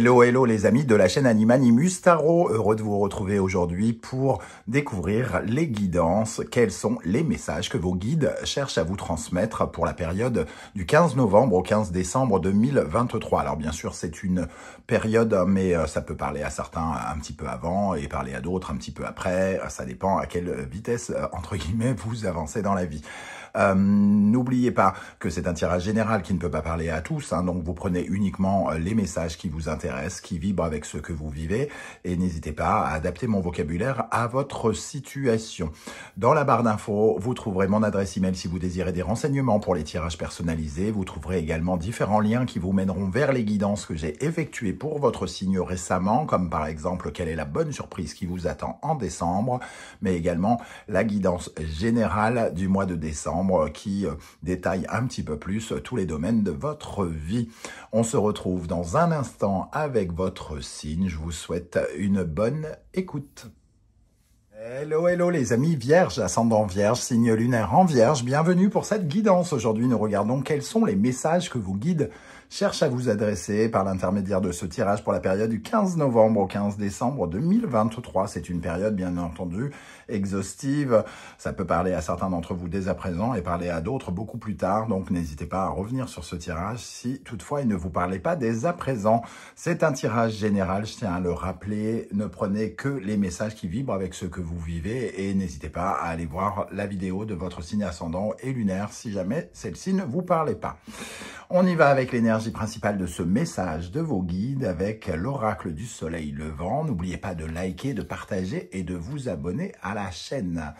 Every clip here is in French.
Hello, hello les amis de la chaîne Animanimus Tarot. Heureux de vous retrouver aujourd'hui pour découvrir les guidances. Quels sont les messages que vos guides cherchent à vous transmettre pour la période du 15 novembre au 15 décembre 2023. Alors bien sûr, c'est une période, mais euh, ça peut parler à certains un petit peu avant et parler à d'autres un petit peu après. Ça dépend à quelle vitesse, euh, entre guillemets, vous avancez dans la vie. Euh, N'oubliez pas que c'est un tirage général qui ne peut pas parler à tous, hein, donc vous prenez uniquement les messages qui vous intéressent, qui vibrent avec ce que vous vivez, et n'hésitez pas à adapter mon vocabulaire à votre situation. Dans la barre d'infos, vous trouverez mon adresse email si vous désirez des renseignements pour les tirages personnalisés. Vous trouverez également différents liens qui vous mèneront vers les guidances que j'ai effectuées pour votre signe récemment, comme par exemple quelle est la bonne surprise qui vous attend en décembre, mais également la guidance générale du mois de décembre qui euh, détaille un petit peu plus tous les domaines de votre vie. On se retrouve dans un instant avec votre signe. Je vous souhaite une bonne écoute. Hello, hello les amis vierges, ascendant vierge, signe lunaire en vierge, bienvenue pour cette guidance. Aujourd'hui, nous regardons quels sont les messages que vos guides cherchent à vous adresser par l'intermédiaire de ce tirage pour la période du 15 novembre au 15 décembre 2023. C'est une période, bien entendu, exhaustive. Ça peut parler à certains d'entre vous dès à présent et parler à d'autres beaucoup plus tard. Donc, n'hésitez pas à revenir sur ce tirage si toutefois il ne vous parlait pas dès à présent. C'est un tirage général, je tiens à le rappeler. Ne prenez que les messages qui vibrent avec ce que vous vivez et n'hésitez pas à aller voir la vidéo de votre signe ascendant et lunaire si jamais celle-ci ne vous parlait pas. On y va avec l'énergie principale de ce message de vos guides avec l'oracle du soleil levant. N'oubliez pas de liker, de partager et de vous abonner à la chaîne.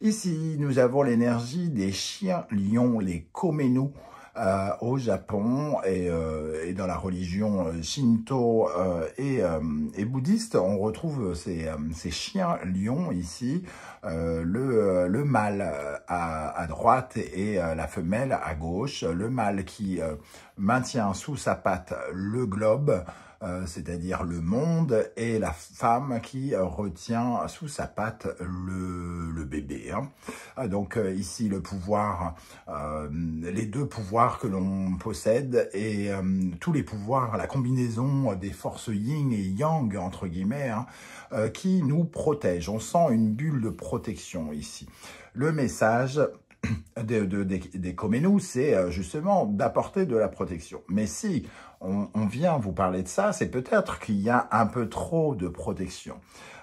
Ici, nous avons l'énergie des chiens lions, les Komenu, euh, au Japon et, euh, et, dans la religion euh, shinto et, bouddhiste, on retrouve ces, ces chiens lions ici, le, le mâle à, droite et la femelle à gauche, le mâle qui maintient sous sa patte le globe, euh, c'est-à-dire le monde, et la femme qui retient sous sa patte le, le bébé. Hein. Ah, donc euh, ici, le pouvoir, euh, les deux pouvoirs que l'on possède, et tous les pouvoirs, la combinaison des forces yin et yang, entre guillemets, hein, qui nous protègent. On sent une bulle de protection ici. Le message de, de, des, des c'est justement d'apporter de la protection. Mais si on, vient vous parler de ça, c'est peut-être qu'il y a un peu trop de protection.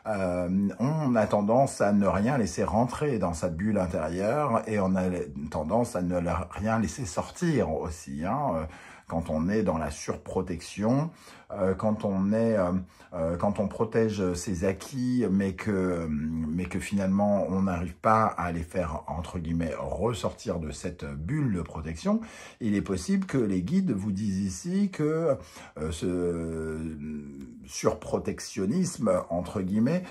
Euh, on a tendance à ne rien laisser rentrer dans sa bulle intérieure et on a tendance à ne rien laisser sortir aussi. Hein. Quand on est dans la surprotection, euh, quand on est, euh, euh, quand on protège ses acquis, mais que, mais que finalement on n'arrive pas à les faire entre guillemets ressortir de cette bulle de protection, il est possible que les guides vous disent ici que ce surprotectionnisme entre guillemets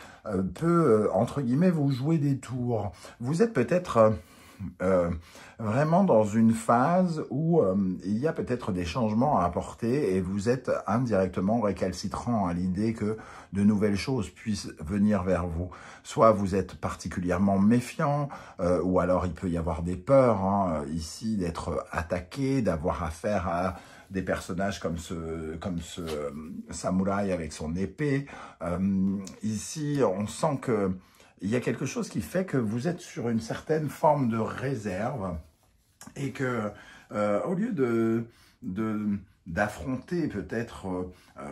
peut entre guillemets vous jouer des tours. Vous êtes peut-être euh, vraiment dans une phase où euh, il y a peut-être des changements à apporter et vous êtes indirectement récalcitrant à l'idée que de nouvelles choses puissent venir vers vous. Soit vous êtes particulièrement méfiant, euh, ou alors il peut y avoir des peurs hein, ici d'être attaqué, d'avoir affaire à des personnages comme comme ce samouraï avec son épée. ici, on sent que il y a quelque chose qui fait que vous êtes sur une certaine forme de réserve et que euh, au lieu de d'affronter peut-être euh,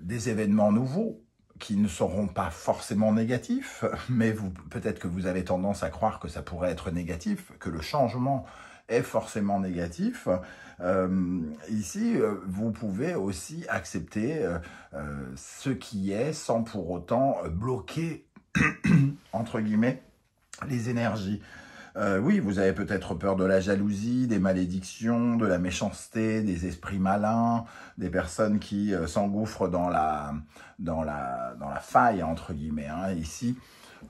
des événements nouveaux qui ne seront pas forcément négatifs, mais peut-être que vous avez tendance à croire que ça pourrait être négatif, que le changement est forcément négatif. Euh, ici, vous pouvez aussi accepter ce qui est sans pour autant bloquer entre guillemets, les énergies. Euh, oui, vous avez peut-être peur de la jalousie, des malédictions, de la méchanceté, des esprits malins, des personnes qui euh, s'engouffrent dans la, dans, la, dans la faille, entre guillemets. Hein. Ici,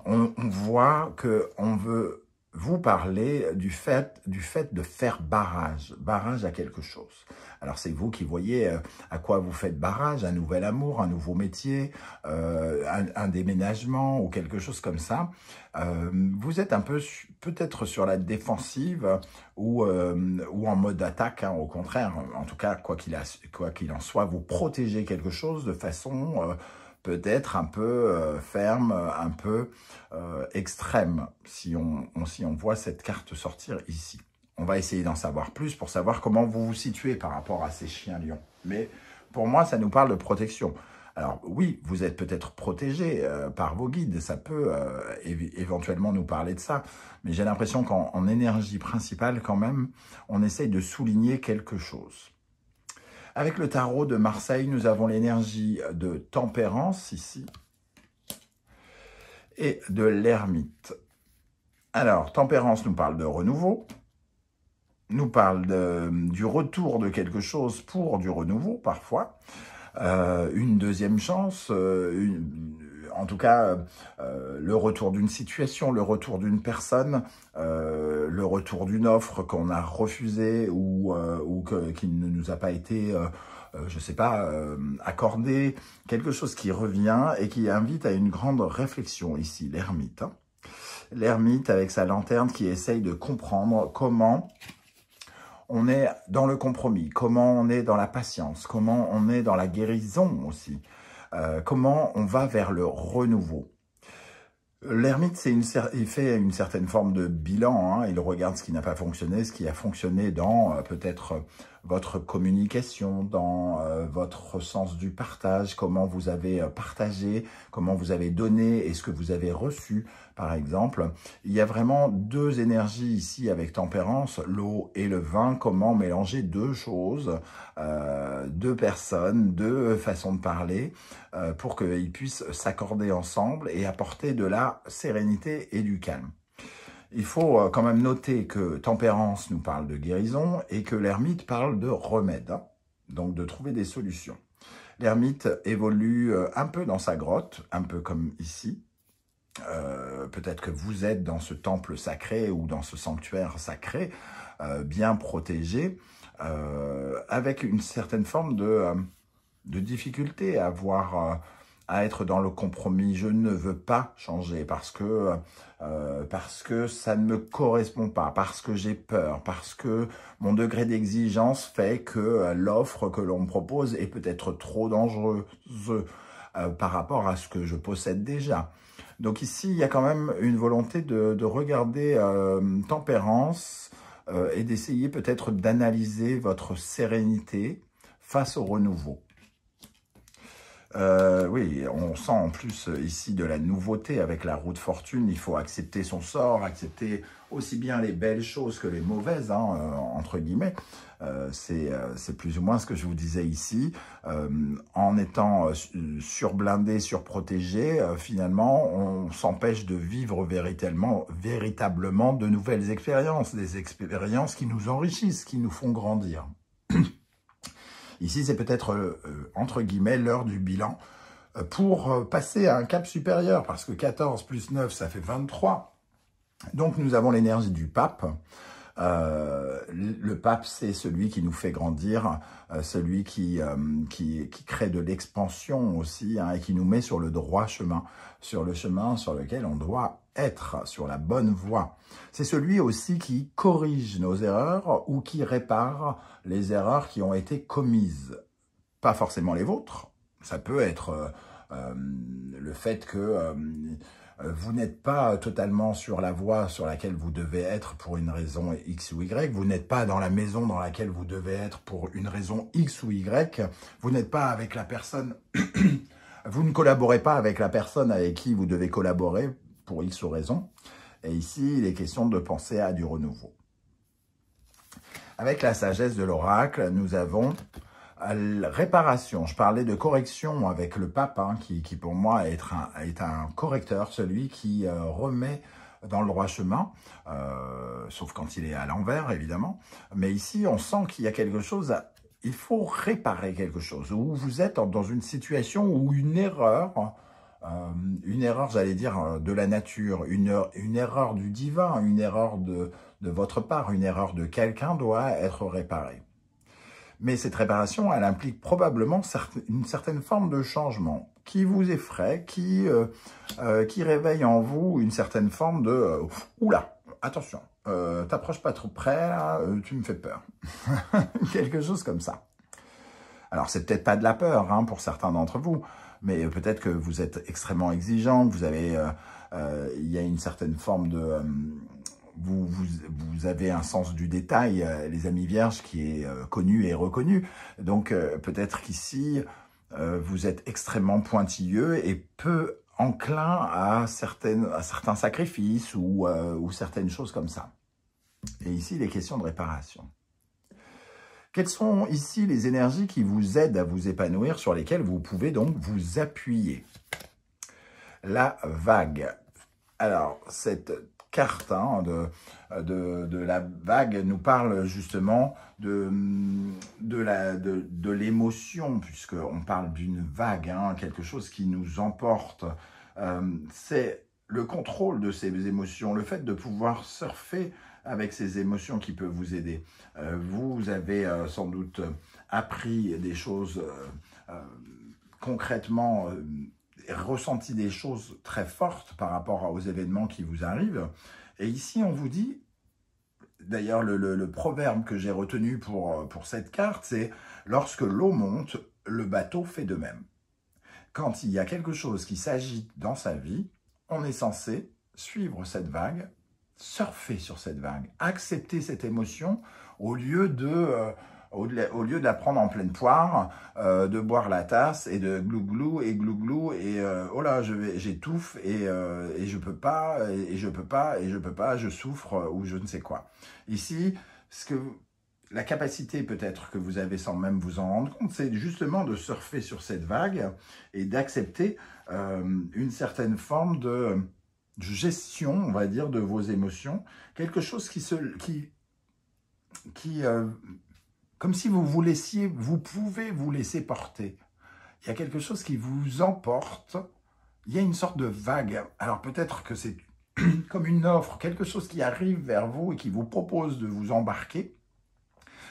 on, on voit qu'on veut vous parlez du fait, du fait de faire barrage, barrage à quelque chose. Alors c'est vous qui voyez euh, à quoi vous faites barrage, un nouvel amour, un nouveau métier, euh, un, déménagement ou quelque chose comme ça. Euh, vous êtes un peu peut-être sur la défensive ou, ou en mode attaque, hein, au contraire. En tout cas, quoi qu'il qu'il en soit, vous protégez quelque chose de façon peut-être un peu euh, ferme, un peu euh, extrême, si on, si on voit cette carte sortir ici. On va essayer d'en savoir plus pour savoir comment vous vous situez par rapport à ces chiens lions. Mais pour moi, ça nous parle de protection. Alors oui, vous êtes peut-être protégé euh, par vos guides, ça peut éventuellement nous parler de ça, mais j'ai l'impression qu'en énergie principale, quand même, on essaye de souligner quelque chose. Avec le tarot de Marseille, nous avons l'énergie de tempérance ici et de l'ermite. Alors, tempérance nous parle de renouveau, nous parle du retour de quelque chose pour du renouveau parfois, euh, une deuxième chance, euh, une, en tout cas, euh, le retour d'une situation, le retour d'une personne, euh, le retour d'une offre qu'on a refusée ou, euh, qui ne nous a pas été, je ne sais pas, accordée, quelque chose qui revient et qui invite à une grande réflexion ici, l'ermite. Hein. L'ermite avec sa lanterne qui essaye de comprendre comment on est dans le compromis, comment on est dans la patience, comment on est dans la guérison aussi. Euh, comment on va vers le renouveau? L'ermite, il fait une certaine forme de bilan. Hein. Il regarde ce qui n'a pas fonctionné, ce qui a fonctionné dans euh, peut-être votre communication, dans euh, votre sens du partage, comment vous avez euh, partagé, comment vous avez donné et ce que vous avez reçu, par exemple. Il y a vraiment deux énergies ici avec tempérance, l'eau et le vin, comment mélanger deux choses, euh, deux personnes, deux façons de parler, pour qu'ils puissent s'accorder ensemble et apporter de la sérénité et du calme. Il faut euh, quand même noter que tempérance nous parle de guérison et que l'ermite parle de remède, hein. donc de trouver des solutions. L'ermite évolue euh, un peu dans sa grotte, un peu comme ici. Euh, peut-être que vous êtes dans ce temple sacré ou dans ce sanctuaire sacré, bien protégé, avec une certaine forme de, de difficulté à voir à être dans le compromis. Je ne veux pas changer parce que, euh, parce que ça ne me correspond pas, parce que j'ai peur, parce que mon degré d'exigence fait que euh, l'offre que l'on me propose est peut-être trop dangereuse euh, par rapport à ce que je possède déjà. Donc ici, il y a quand même une volonté de, de regarder tempérance et d'essayer peut-être d'analyser votre sérénité face au renouveau. Euh, oui, on sent en plus euh, ici de la nouveauté avec la roue de fortune. Il faut accepter son sort, accepter aussi bien les belles choses que les mauvaises, hein, euh, entre guillemets. C'est plus ou moins ce que je vous disais ici. en étant surblindé, surprotégé, finalement, on s'empêche de vivre véritablement, véritablement de nouvelles expériences, des expériences qui nous enrichissent, qui nous font grandir. Ici, c'est peut-être, euh, euh, entre guillemets, l'heure du bilan euh, pour passer à un cap supérieur, parce que 14 plus 9, ça fait 23. Donc, nous avons l'énergie du pape. le pape, c'est celui qui nous fait grandir, celui qui, crée de l'expansion aussi, hein, et qui nous met sur le droit chemin, sur le chemin sur lequel on doit être sur la bonne voie. C'est celui aussi qui corrige nos erreurs ou qui répare les erreurs qui ont été commises. Pas forcément les vôtres. Ça peut être euh, euh, le fait que euh, vous n'êtes pas totalement sur la voie sur laquelle vous devez être pour une raison X ou Y. Vous n'êtes pas dans la maison dans laquelle vous devez être pour une raison X ou Y. Vous n'êtes pas avec la personne... vous ne collaborez pas avec la personne avec qui vous devez collaborer pour X raisons. Et ici, il est question de penser à du renouveau. Avec la sagesse de l'oracle, nous avons réparation. Je parlais de correction avec le pape, hein, qui, pour moi est un, est un correcteur, celui qui euh, remet dans le droit chemin, euh, sauf quand il est à l'envers, évidemment. Mais ici, on sent qu'il y a quelque chose, il faut réparer quelque chose, ou vous êtes dans une situation où une erreur une erreur, j'allais dire, de la nature, une, erreur du divin, une erreur de, votre part, une erreur de quelqu'un doit être réparée. Mais cette réparation, elle implique probablement une certaine forme de changement qui vous effraie, qui, euh, euh, qui réveille en vous une certaine forme de euh, Oula, attention, t'approches pas trop près, tu me fais peur. Quelque chose comme ça. Alors, c'est peut-être pas de la peur hein, pour certains d'entre vous, mais peut-être que vous êtes extrêmement exigeant, vous avez, il y a une certaine forme de vous, vous, avez un sens du détail, euh, les amis vierges, qui est euh, connu et reconnu. Donc euh, peut-être qu'ici, vous êtes extrêmement pointilleux et peu enclin à, certaines, à certains sacrifices ou, ou certaines choses comme ça. Et ici, les questions de réparation. Quelles sont ici les énergies qui vous aident à vous épanouir, sur lesquelles vous pouvez donc vous appuyer? La vague. Alors, cette carte hein, de, la vague nous parle justement de, de l'émotion, puisqu'on parle d'une vague, hein, quelque chose qui nous emporte. Euh, c'est le contrôle de ces émotions, le fait de pouvoir surfer avec ces émotions qui peuvent vous aider. Euh, vous avez euh, sans doute appris des choses concrètement ressenti des choses très fortes par rapport aux événements qui vous arrivent. Et ici, on vous dit, d'ailleurs, le, proverbe que j'ai retenu pour, pour cette carte, c'est « Lorsque l'eau monte, le bateau fait de même ». Quand il y a quelque chose qui s'agite dans sa vie, on est censé suivre cette vague, surfer sur cette vague, accepter cette émotion au lieu de... Euh, au, lieu la prendre en pleine poire, euh, de boire la tasse et de glou-glou et glou-glou et euh, oh là, j'étouffe et, et je peux pas, et, je peux pas, et je peux pas, je souffre ou je ne sais quoi. Ici, ce que la capacité peut-être que vous avez sans même vous en rendre compte, c'est justement de surfer sur cette vague et d'accepter une certaine forme de gestion, on va dire, de vos émotions, quelque chose qui se, qui, qui comme si vous vous laissiez, vous pouvez vous laisser porter. Il y a quelque chose qui vous emporte, il y a une sorte de vague. Alors peut-être que c'est comme une offre, quelque chose qui arrive vers vous et qui vous propose de vous embarquer.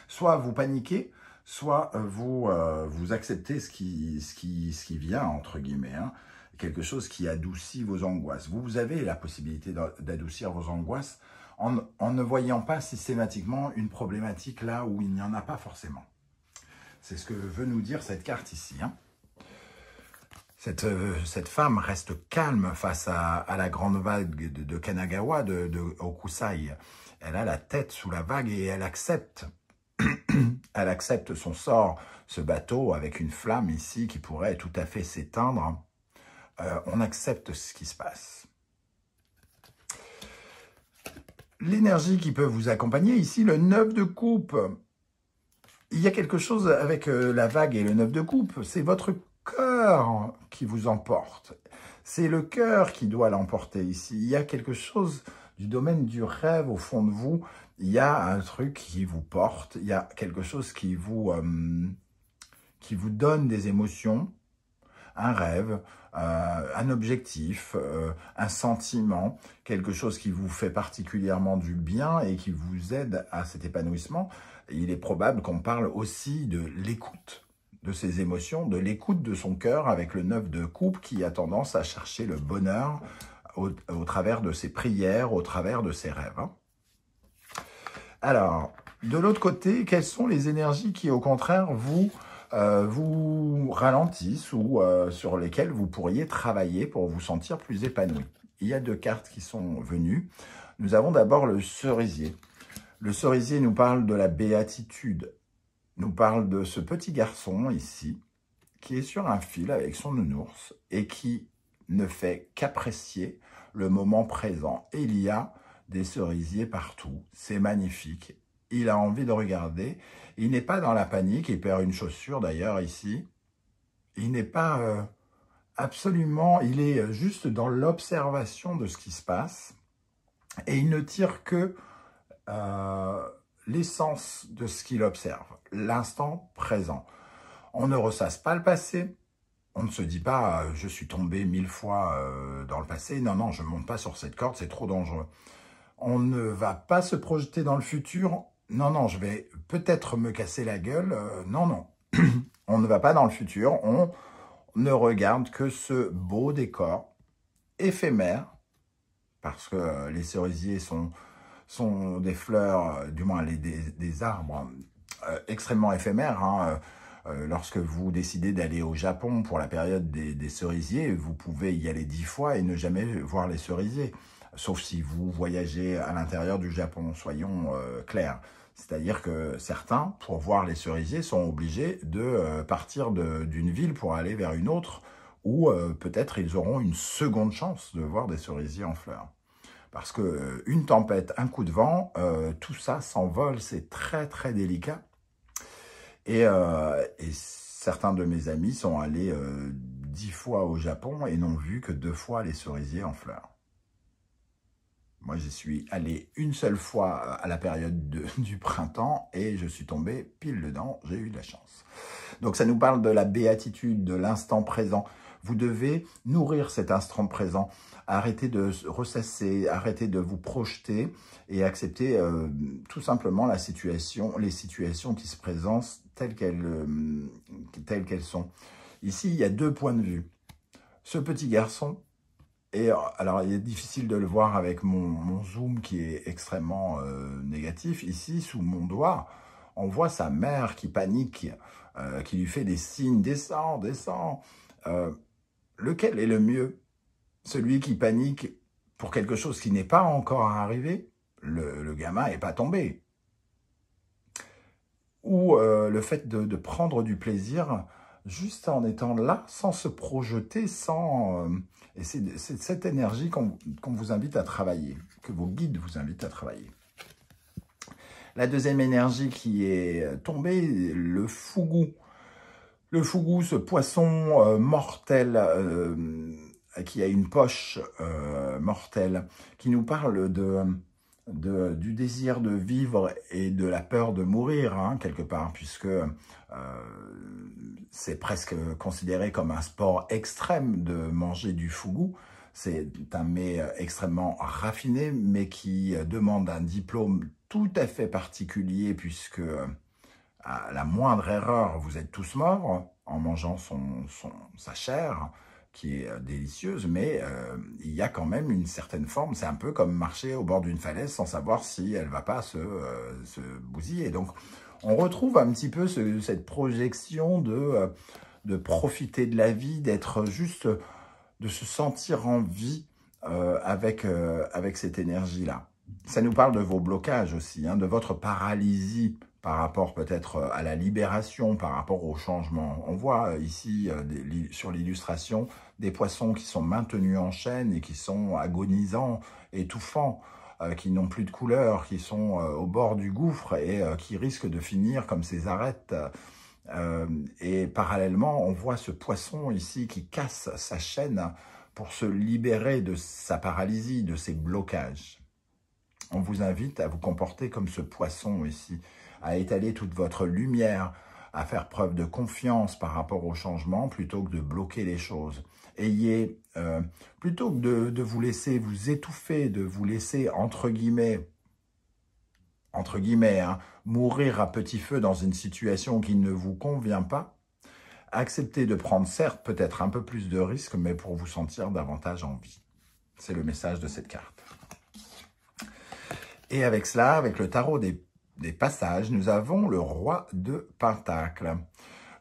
Soit vous paniquez, soit euh, vous, euh, vous acceptez ce qui, ce, qui, ce qui vient, entre guillemets, hein. Quelque chose qui adoucit vos angoisses. Vous, vous avez la possibilité d'adoucir vos angoisses en, ne voyant pas systématiquement une problématique là où il n'y en a pas forcément. C'est ce que veut nous dire cette carte ici. Hein. Euh, cette, femme reste calme face à, la grande vague de, Kanagawa, de, de, Okusai. Elle a la tête sous la vague et elle accepte. elle accepte son sort, ce bateau avec une flamme ici qui pourrait tout à fait s'éteindre. Euh, on accepte ce qui se passe l'énergie qui peut vous accompagner. Ici, le 9 de coupe. Il y a quelque chose avec euh, la vague et le 9 de coupe. C'est votre cœur qui vous emporte. C'est le cœur qui doit l'emporter ici. Il y a quelque chose du domaine du rêve au fond de vous. Il y a un truc qui vous porte. Il y a quelque chose qui vous, euh, qui vous donne des émotions un rêve, euh, un objectif, euh, un sentiment, quelque chose qui vous fait particulièrement du bien et qui vous aide à cet épanouissement, il est probable qu'on parle aussi de l'écoute de ses émotions, de l'écoute de son cœur avec le neuf de coupe qui a tendance à chercher le bonheur au, travers de ses prières, au travers de ses rêves. Hein. Alors, de l'autre côté, quelles sont les énergies qui, au contraire, vous euh, vous ralentissent ou euh, sur lesquels vous pourriez travailler pour vous sentir plus épanoui. Il y a deux cartes qui sont venues. Nous avons d'abord le cerisier. Le cerisier nous parle de la béatitude, nous parle de ce petit garçon ici, qui est sur un fil avec son nounours et qui ne fait qu'apprécier le moment présent. Il y a des cerisiers partout, c'est magnifique il a envie de regarder. Il n'est pas dans la panique, il perd une chaussure d'ailleurs ici. Il n'est pas euh, absolument, il est juste dans l'observation de ce qui se passe. Et il ne tire que euh, l'essence de ce qu'il observe, l'instant présent. On ne ressasse pas le passé, on ne se dit pas euh, je suis tombé mille fois dans le passé. Non, non, je ne monte pas sur cette corde, c'est trop dangereux. On ne va pas se projeter dans le futur. Non, non, je vais peut-être me casser la gueule. Euh, non, non. on ne va pas dans le futur. On ne regarde que ce beau décor éphémère, parce que les cerisiers sont, des fleurs, du moins des, arbres extrêmement éphémères. Hein, euh, lorsque vous décidez d'aller au Japon pour la période des, cerisiers, vous pouvez y aller dix fois et ne jamais voir les cerisiers. Sauf si vous voyagez à l'intérieur du Japon, soyons euh, clairs. C'est-à-dire que certains, pour voir les cerisiers, sont obligés de euh, partir d'une ville pour aller vers une autre, où peut-être ils auront une seconde chance de voir des cerisiers en fleurs. Parce que une tempête, un coup de vent, tout ça s'envole, c'est très très délicat. Euh, et, certains de mes amis sont allés euh, dix fois au Japon et n'ont vu que deux fois les cerisiers en fleurs. Moi, j'y suis allé une seule fois à la période du printemps et je suis tombé pile dedans. J'ai eu de la chance. Donc, ça nous parle de la béatitude, de l'instant présent. Vous devez nourrir cet instant présent. Arrêtez de ressasser, arrêtez de vous projeter et accepter euh, tout simplement la situation, les situations qui se présentent euh, telles qu'elles sont. Ici, il y a deux points de vue. Ce petit garçon, et alors il est difficile de le voir avec mon, zoom qui est extrêmement euh, négatif. Ici, sous mon doigt, on voit sa mère qui panique, qui lui fait des signes, descends, descends lequel est le mieux? Celui qui panique pour quelque chose qui n'est pas encore arrivé? Le, gamin n'est pas tombé. Ou euh, le fait de, prendre du plaisir juste en étant là, sans se projeter, sans... Euh, et c'est cette énergie qu'on vous invite à travailler, que vos guides vous invitent à travailler. La deuxième énergie qui est tombée, le fougou. Le fougou, ce poisson euh, mortel euh, qui a une poche euh, mortelle, qui nous parle de, du désir de vivre et de la peur de mourir, hein, quelque part, puisque c'est presque considéré comme un sport extrême de manger du fougou. C'est un mets extrêmement raffiné, mais qui demande un diplôme tout à fait particulier, puisque à la moindre erreur, vous êtes tous morts en mangeant son, sa chair, qui est euh, délicieuse, mais euh, il y a quand même une certaine forme. C'est un peu comme marcher au bord d'une falaise sans savoir si elle va pas se, euh, bousiller. Donc, on retrouve un petit peu cette projection de, de profiter de la vie, d'être juste, de se sentir en vie avec, avec cette énergie-là. Ça nous parle de vos blocages aussi, hein, de votre paralysie par rapport peut-être euh, à la libération, par rapport au changement. On voit euh, ici euh, sur l'illustration des poissons qui sont maintenus en chaîne et qui sont agonisants, étouffants, qui n'ont plus de couleur, qui sont au bord du gouffre et qui risquent de finir comme ces arêtes. et parallèlement, on voit ce poisson ici qui casse sa chaîne pour se libérer de sa paralysie, de ses blocages. On vous invite à vous comporter comme ce poisson ici, à étaler toute votre lumière, à faire preuve de confiance par rapport au changement plutôt que de bloquer les choses. Ayez, euh, plutôt que de, vous laisser vous étouffer, de vous laisser, entre guillemets, entre guillemets, hein, mourir à petit feu dans une situation qui ne vous convient pas, acceptez de prendre certes peut-être un peu plus de risques, mais pour vous sentir davantage en vie. C'est le message de cette carte. Et avec cela, avec le tarot des des passages, nous avons le roi de Pentacle.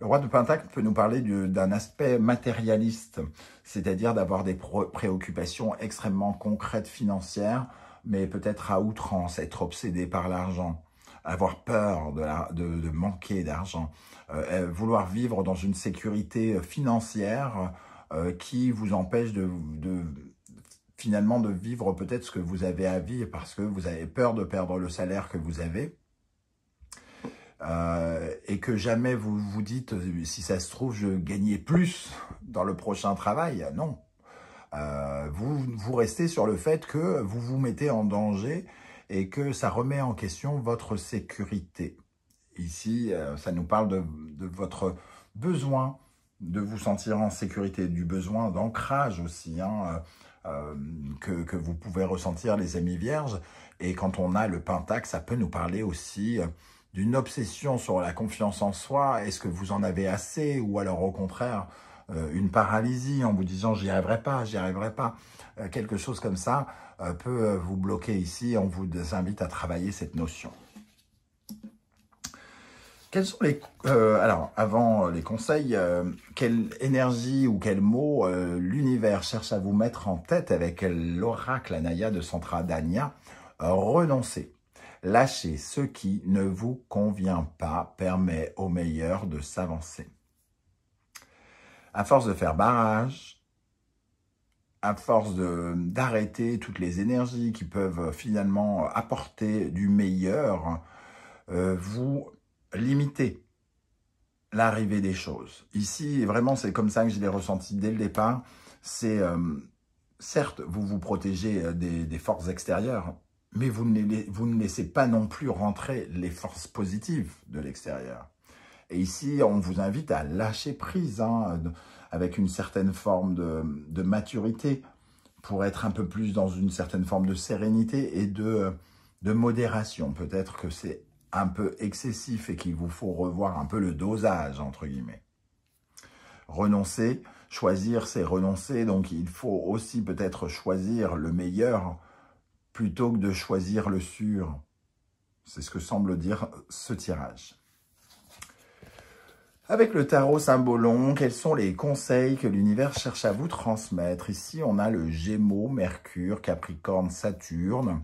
Le roi de Pentacle peut nous parler d'un aspect matérialiste, c'est-à-dire d'avoir des préoccupations extrêmement concrètes financières, mais peut-être à outrance, être obsédé par l'argent, avoir peur de, manquer d'argent, euh, vouloir vivre dans une sécurité financière euh, qui vous empêche de, finalement de vivre peut-être ce que vous avez à vivre parce que vous avez peur de perdre le salaire que vous avez euh, et que jamais vous vous dites, si ça se trouve, je gagnais plus dans le prochain travail. Non. Euh, vous, vous restez sur le fait que vous vous mettez en danger et que ça remet en question votre sécurité. Ici, euh, ça nous parle de, votre besoin de vous sentir en sécurité, du besoin d'ancrage aussi, hein, euh, que, vous pouvez ressentir les amis vierges. Et quand on a le pentacle, ça peut nous parler aussi euh, d'une obsession sur la confiance en soi. Est-ce que vous en avez assez ou alors au contraire euh, une paralysie en vous disant j'y arriverai pas, j'y arriverai pas. quelque chose comme ça peut vous bloquer ici. On vous invite à travailler cette notion. Quels sont les... Euh, alors, avant les conseils, euh, quelle énergie ou quel mot euh, l'univers cherche à vous mettre en tête avec l'oracle Anaya de Santra Dania Renoncer. Lâcher ce qui ne vous convient pas permet au meilleur de s'avancer. À force de faire barrage, à force d'arrêter toutes les énergies qui peuvent finalement apporter du meilleur, vous limiter l'arrivée des choses. Ici, vraiment, c'est comme ça que je l'ai ressenti dès le départ. C'est, euh, certes, vous vous protégez euh, des, forces extérieures, mais vous ne, vous ne laissez pas non plus rentrer les forces positives de l'extérieur. Et ici, on vous invite à lâcher prise, hein, avec une certaine forme de, de, maturité, pour être un peu plus dans une certaine forme de sérénité et de, de modération. Peut-être que c'est un peu excessif et qu'il vous faut revoir un peu le dosage, entre guillemets. Renoncer, choisir, c'est renoncer, donc il faut aussi peut-être choisir le meilleur plutôt que de choisir le sûr. C'est ce que semble dire ce tirage. Avec le tarot symbolon, quels sont les conseils que l'univers cherche à vous transmettre? Ici, on a le Gémeaux, Mercure, Capricorne, Saturne.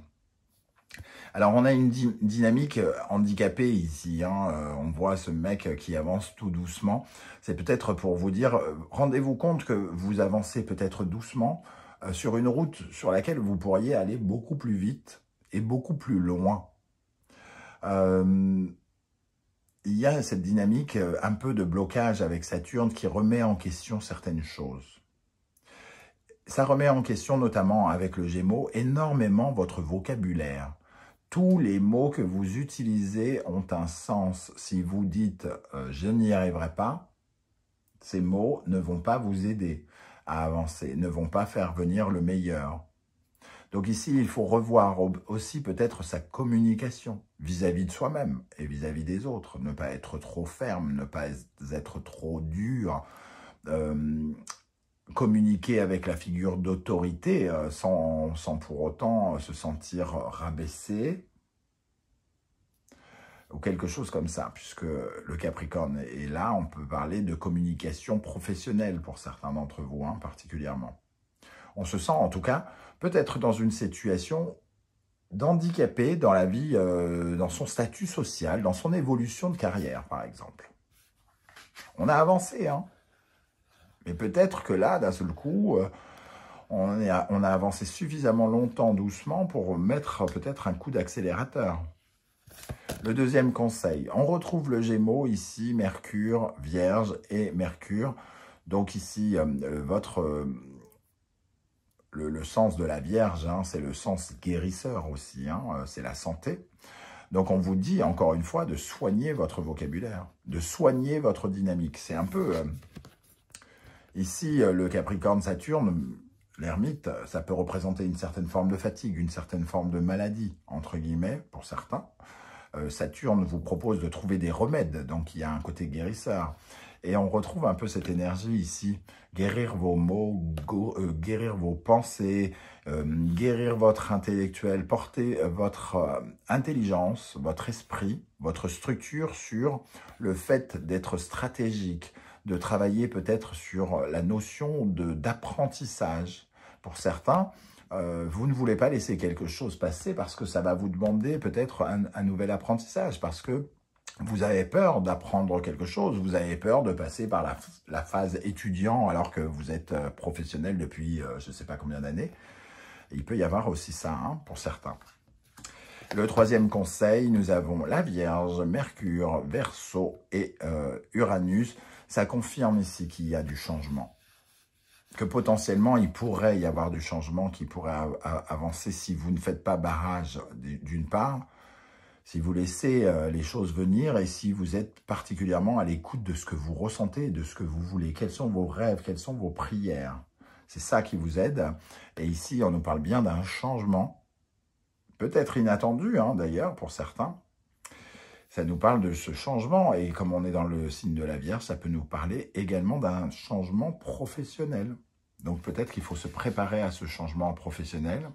Alors, on a une dynamique euh, handicapée ici. Hein. Euh, on voit ce mec qui avance tout doucement. C'est peut-être pour vous dire, euh, rendez-vous compte que vous avancez peut-être doucement sur une route sur laquelle vous pourriez aller beaucoup plus vite et beaucoup plus loin. il y a cette dynamique un peu de blocage avec Saturne qui remet en question certaines choses. Ça remet en question notamment avec le Gémeaux énormément votre vocabulaire tous les mots que vous utilisez ont un sens. Si vous dites euh, je n'y arriverai pas », ces mots ne vont pas vous aider avancer, ne vont pas faire venir le meilleur. Donc ici, il faut revoir aussi peut-être sa communication vis-à-vis de soi-même et vis-à-vis des autres. Ne pas être trop ferme, ne pas être trop dur. Euh, communiquer avec la figure d'autorité euh, sans, sans, pour autant se sentir rabaissé ou quelque chose comme ça, puisque le Capricorne est là, on peut parler de communication professionnelle pour certains d'entre vous, hein, particulièrement. On se sent en tout cas peut-être dans une situation d'handicapé dans la vie, euh, dans son statut social, dans son évolution de carrière, par exemple. On a avancé, hein mais peut-être que là, d'un seul coup, euh, on, on a avancé suffisamment longtemps doucement pour mettre peut-être un coup d'accélérateur. Le deuxième conseil, on retrouve le Gémeaux ici, Mercure, Vierge et Mercure. Donc ici, euh, euh, votre le, sens de la Vierge, hein, c'est le sens guérisseur aussi, hein, c'est la santé. Donc on vous dit encore une fois de soigner votre vocabulaire, de soigner votre dynamique. C'est un peu Ici, euh, le Capricorne-Saturne, l'ermite, ça peut représenter une certaine forme de fatigue, une certaine forme de maladie, entre guillemets, pour certains. Euh, Saturne vous propose de trouver des remèdes, donc il y a un côté guérisseur. Et on retrouve un peu cette énergie ici, guérir vos mots, euh, guérir vos pensées, guérir votre intellectuel, porter votre intelligence, votre esprit, votre structure sur le fait d'être stratégique, de travailler peut-être sur la notion d'apprentissage. Pour certains, euh, vous ne voulez pas laisser quelque chose passer parce que ça va vous demander peut-être un, nouvel apprentissage, parce que vous avez peur d'apprendre quelque chose, vous avez peur de passer par la, phase étudiant alors que vous êtes euh, professionnel depuis euh, je ne sais pas combien d'années. Il peut y avoir aussi ça hein, pour certains. Le troisième conseil, nous avons la Vierge, Mercure, Verseau et Uranus ça confirme ici qu'il y a du changement. Que potentiellement, il pourrait y avoir du changement qui pourrait avancer si vous ne faites pas barrage d'une part. si vous laissez euh, les choses venir et si vous êtes particulièrement à l'écoute de ce que vous ressentez, de ce que vous voulez. Quels sont vos rêves, quelles sont vos prières? C'est ça qui vous aide. Et ici, on nous parle bien d'un changement, peut-être inattendu hein, d'ailleurs pour certains. Ça nous parle de ce changement et comme on est dans le signe de la Vierge, ça peut nous parler également d'un changement professionnel. Donc peut-être qu'il faut se préparer à ce changement professionnel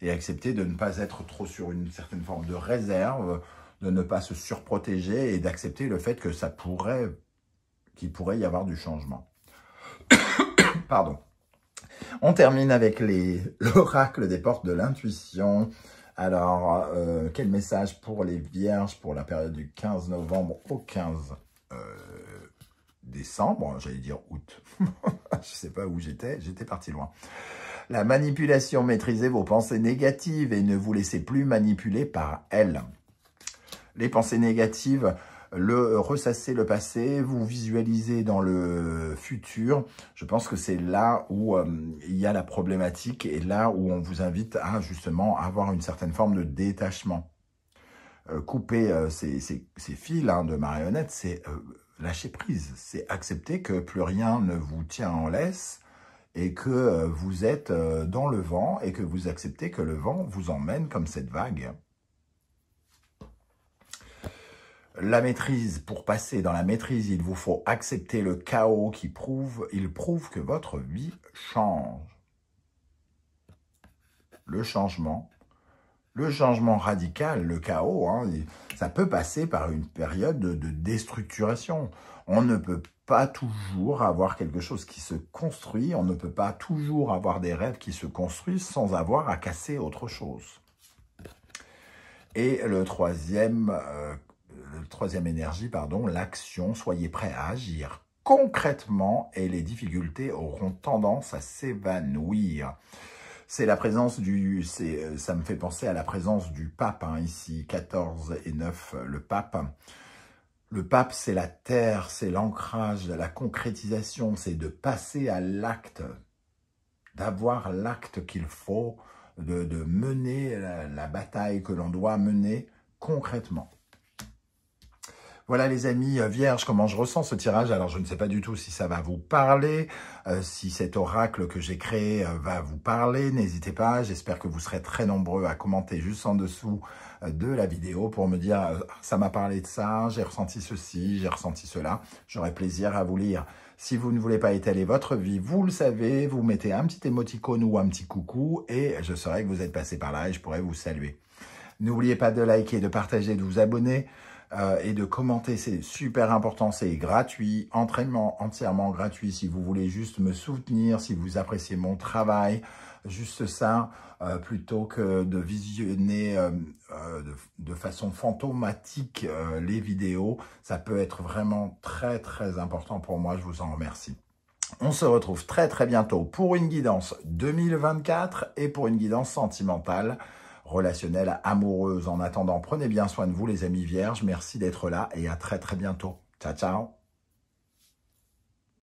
et accepter de ne pas être trop sur une certaine forme de réserve, de ne pas se surprotéger et d'accepter le fait que ça pourrait, qu'il pourrait y avoir du changement. Pardon. On termine avec l'oracle des portes de l'intuition. Alors, euh, quel message pour les vierges pour la période du 15 novembre au 15 euh, décembre J'allais dire août. Je ne sais pas où j'étais, j'étais parti loin. La manipulation, maîtrisez vos pensées négatives et ne vous laissez plus manipuler par elles. Les pensées négatives, le ressasser le passé, vous visualisez dans le futur. Je pense que c'est là où euh, il y a la problématique et là où on vous invite à justement avoir une certaine forme de détachement. Euh, couper euh, ces, fils hein, de marionnette, c'est lâcher prise, c'est accepter que plus rien ne vous tient en laisse, et que euh, vous êtes euh, dans le vent et que vous acceptez que le vent vous emmène comme cette vague. La maîtrise, pour passer dans la maîtrise, il vous faut accepter le chaos qui prouve, il prouve que votre vie change. Le changement, le changement radical, le chaos, hein, ça peut passer par une période de, déstructuration. On ne peut pas toujours avoir quelque chose qui se construit, on ne peut pas toujours avoir des rêves qui se construisent sans avoir à casser autre chose. Et le troisième, euh, troisième énergie, pardon, l'action, soyez prêts à agir concrètement et les difficultés auront tendance à s'évanouir. C'est la présence du, ça me fait penser à la présence du pape, hein, ici, 14 et 9, le pape, le pape, c'est la terre, c'est l'ancrage, la concrétisation, c'est de passer à l'acte, d'avoir l'acte qu'il faut, de, mener la, bataille que l'on doit mener concrètement. Voilà les amis euh, vierges, comment je ressens ce tirage? Alors je ne sais pas du tout si ça va vous parler, euh, si cet oracle que j'ai créé euh, va vous parler. N'hésitez pas, j'espère que vous serez très nombreux à commenter juste en dessous de la vidéo pour me dire euh, ça m'a parlé de ça, j'ai ressenti ceci, j'ai ressenti cela. J'aurai plaisir à vous lire. Si vous ne voulez pas étaler votre vie, vous le savez, vous mettez un petit émoticône ou un petit coucou et je saurai que vous êtes passé par là et je pourrai vous saluer. N'oubliez pas de liker, de partager, de vous abonner euh, et de commenter. C'est super important, c'est gratuit, entraînement entièrement gratuit si vous voulez juste me soutenir, si vous appréciez mon travail juste ça, euh, plutôt que de visionner euh, de, façon fantomatique les vidéos. Ça peut être vraiment très très important pour moi, je vous en remercie. On se retrouve très très bientôt pour une guidance 2024 et pour une guidance sentimentale, relationnelle, amoureuse. En attendant, prenez bien soin de vous les amis vierges. Merci d'être là et à très très bientôt. Ciao ciao